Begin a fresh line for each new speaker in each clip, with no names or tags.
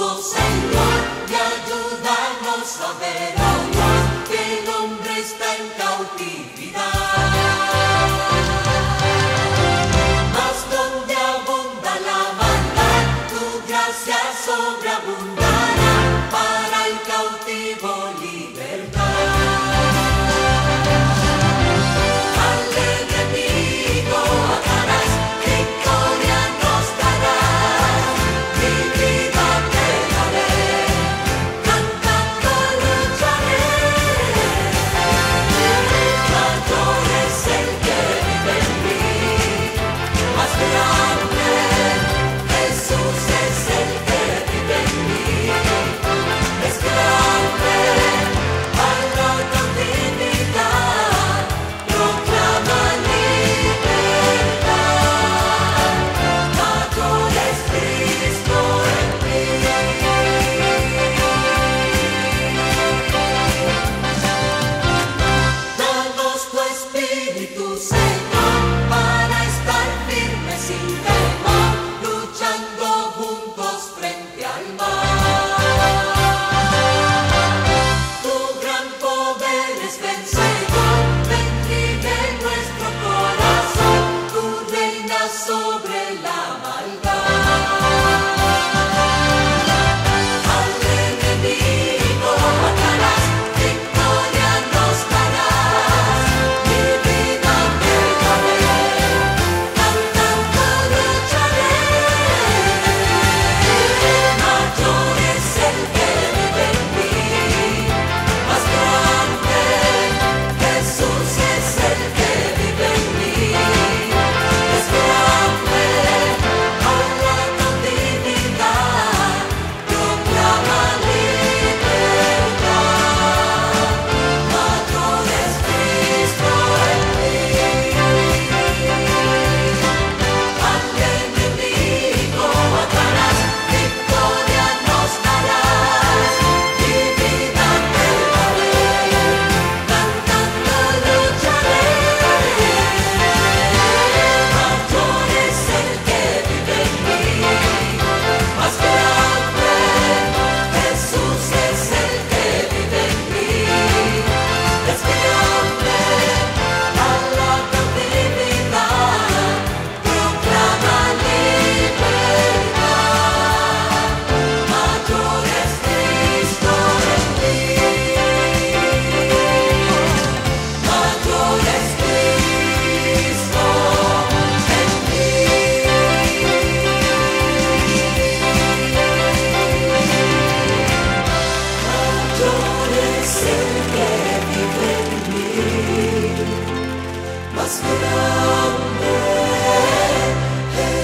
apostles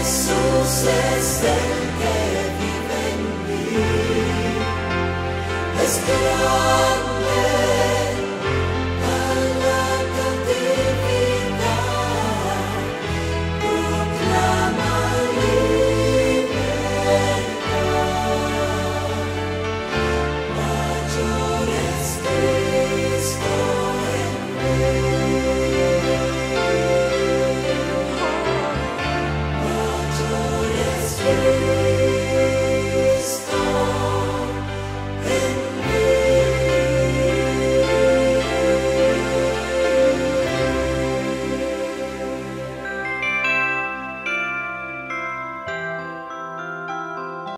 Jesús es el